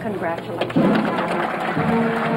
Congratulations.